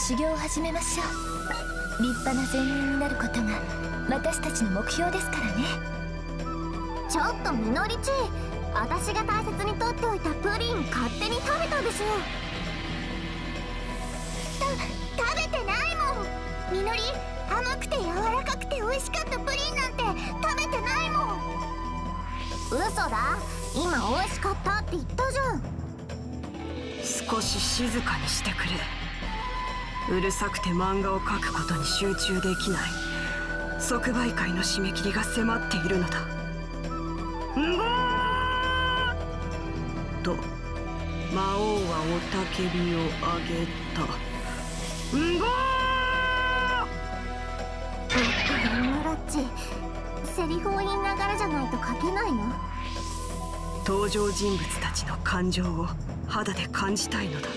修行を始めましょう。立派な善人になることが私たちの目標ですからね。ちょっとみのりち私が大切にとっておいたプリン勝手に食べたでしょた食べてないもん。みのり甘くて柔らかくて美味しかったプリンなんて食べてないもん。嘘だ。今美味しかったって言ったじゃん。少し静かにしてくれうるさくて漫画を描くことに集中できない。即売会の締め切りが迫っているのだ。んごと。魔王は雄たけびをあげた。んごムラッチセリフを言いながらじゃないと書けないの？登場人物たちの感情を肌で感じたいのだ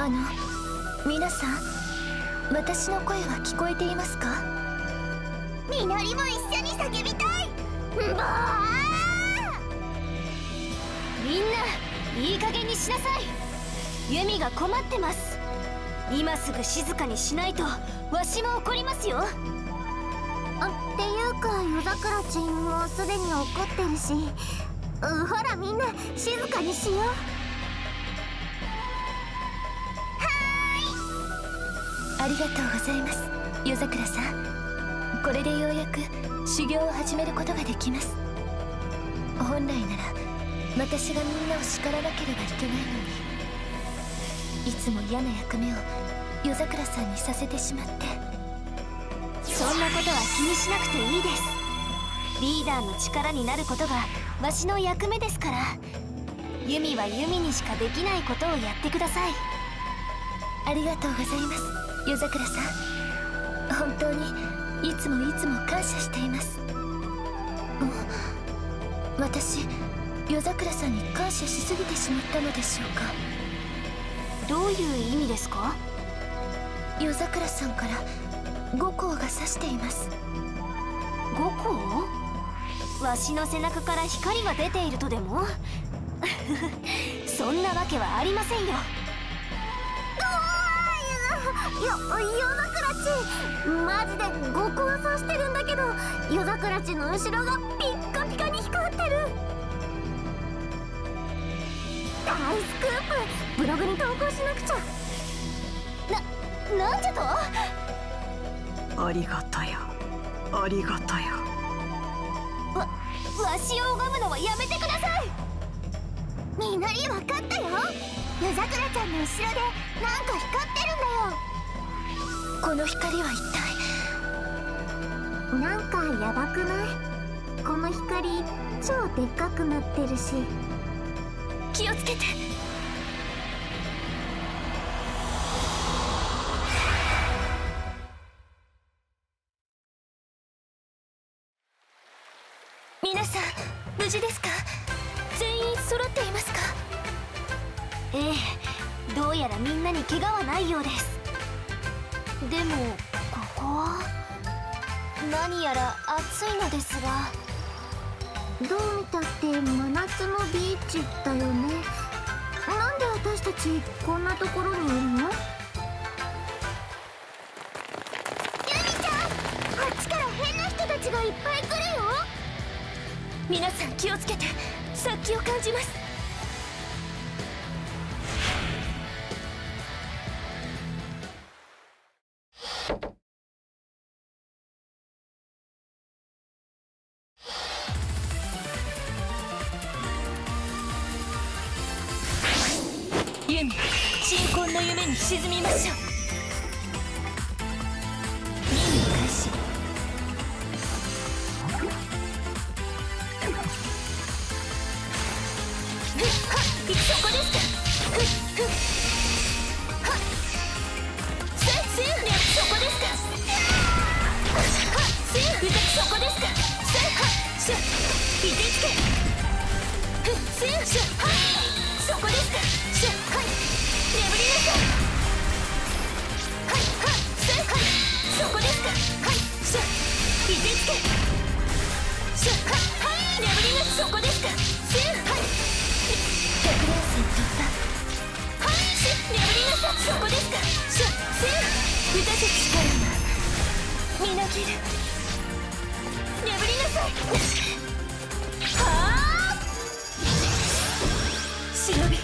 あの皆さん私の声は聞こえていますか？みのりも一緒に叫びたい。みんないい加減にしなさい。ユミが困ってます。今すぐ静かにしないとわしも怒りますよ。あっていうか夜桜ちんもうすでに怒ってるし。うほらみんな静かにしようありがとうございます。夜桜さん。これでようやく修行を始めることができます。本来なら私がみんなを叱らなければいけないのに。いつも嫌な役目を夜桜さんにさせてしまって。そんなことは気にしなくていいです。リーダーの力になることがわしの役目ですから。ユミはユミにしかできないことをやってください。ありがとうございます。夜桜さん本当にいつもいつも感謝しています。私夜桜さんに感謝しすぎてしまったのでしょうか。どういう意味ですか？夜桜さんから五光が指しています。五光わしの背中から光が出ているとでも？そんなわけはありませんよよ夜桜ちマジで五光指してるんだけど夜桜ちの後ろがピッカピカに光ってる。大スクープブログに投稿しなくちゃ。ななんじゃと？ありがたや。ありがたや。わわしを拝むのはやめてください。みのり分かったよ。夜桜ちゃんの後ろでなんか光ってるんだよこの光は一体？なんかヤバくない？この光超でっかくなってるし。気をつけて。皆さん無事ですか？全員揃っていますか？ええどうやらみんなに怪我はないようですでもここは何やら暑いのですが。どう見たって真夏のビーチだよね。なんで私たちこんなところにいるの？ユミちゃんあっちから変な人たちがいっぱい来るよ。皆さん気をつけて殺気を感じますユミ鎮魂の夢に沈みましょう。みなぎるりなさいはあび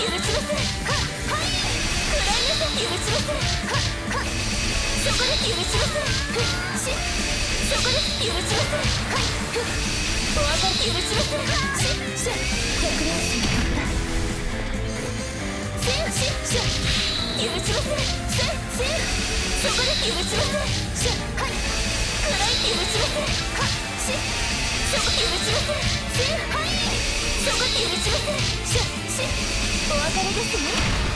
許しませんははいらなさい許しませんははそこ許しませんしそこで許しません。はい。お別れ許しません。シュッシュッ百に生突破シュッシュッシュッ許しません。シュッシュッそこです許しません。シュッはい。暗い。許しません。はッシュッそこ許しません。シュッはい。そこ許しません。シュッシュッお別れですね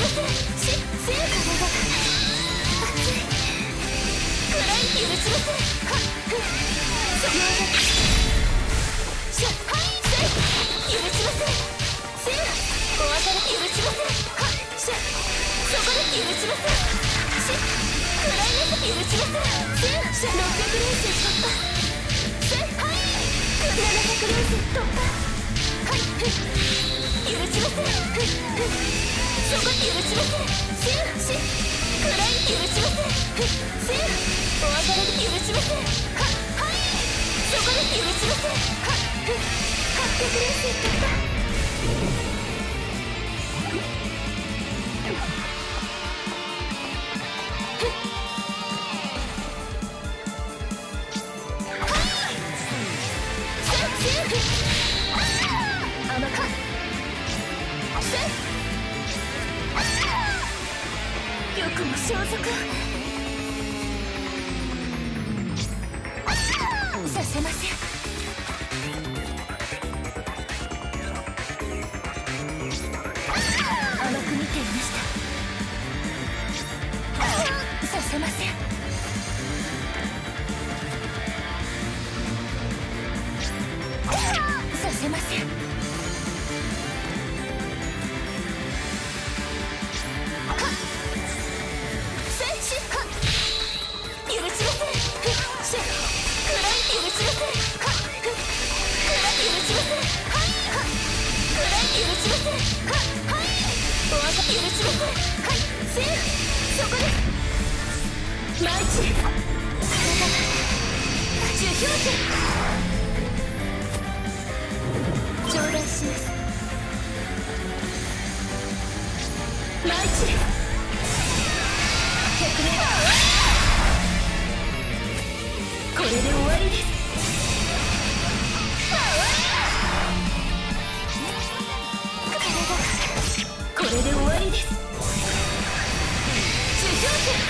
はい。許しません。そこ許しませんせやしくらい許しませんせやお別れで許しませんははいそこで許しませんはは800連戦突破せません。マイチ受しこれで終わりです。これで終わりです受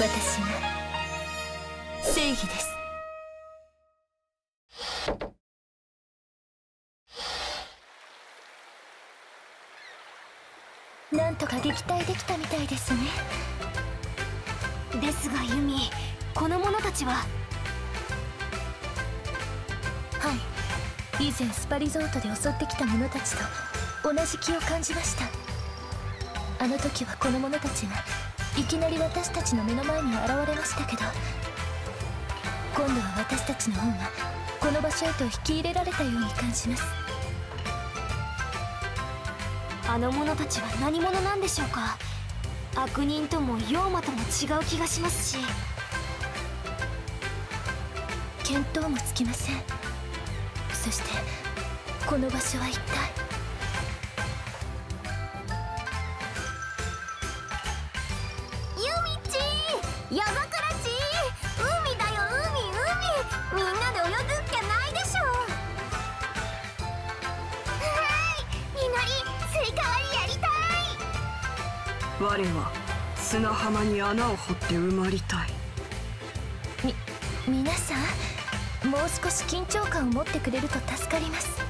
私が正義です。なんとか撃退できたみたいですね。ですがユミこの者たちは。はい。以前スパリゾートで襲ってきた者たちと同じ気を感じました。あの時はこの者たちがいきなり私たちの目の前に現れましたけど今度は私たちの方がこの場所へと引き入れられたように感じます。あの者たちは何者なんでしょうか？悪人とも妖魔とも違う気がしますし。見当もつきません。そしてこの場所は一体？我は砂浜に穴を掘って埋まりたい。み皆さんもう少し緊張感を持ってくれると助かります。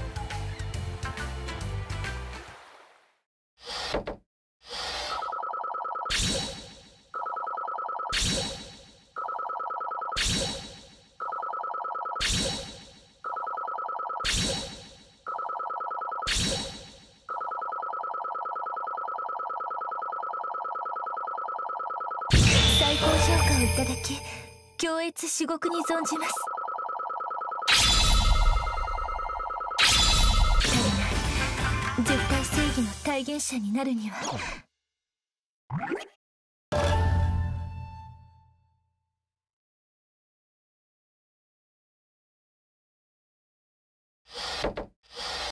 ただき強越至極に存じます。足りない絶対正義の体現者になるには。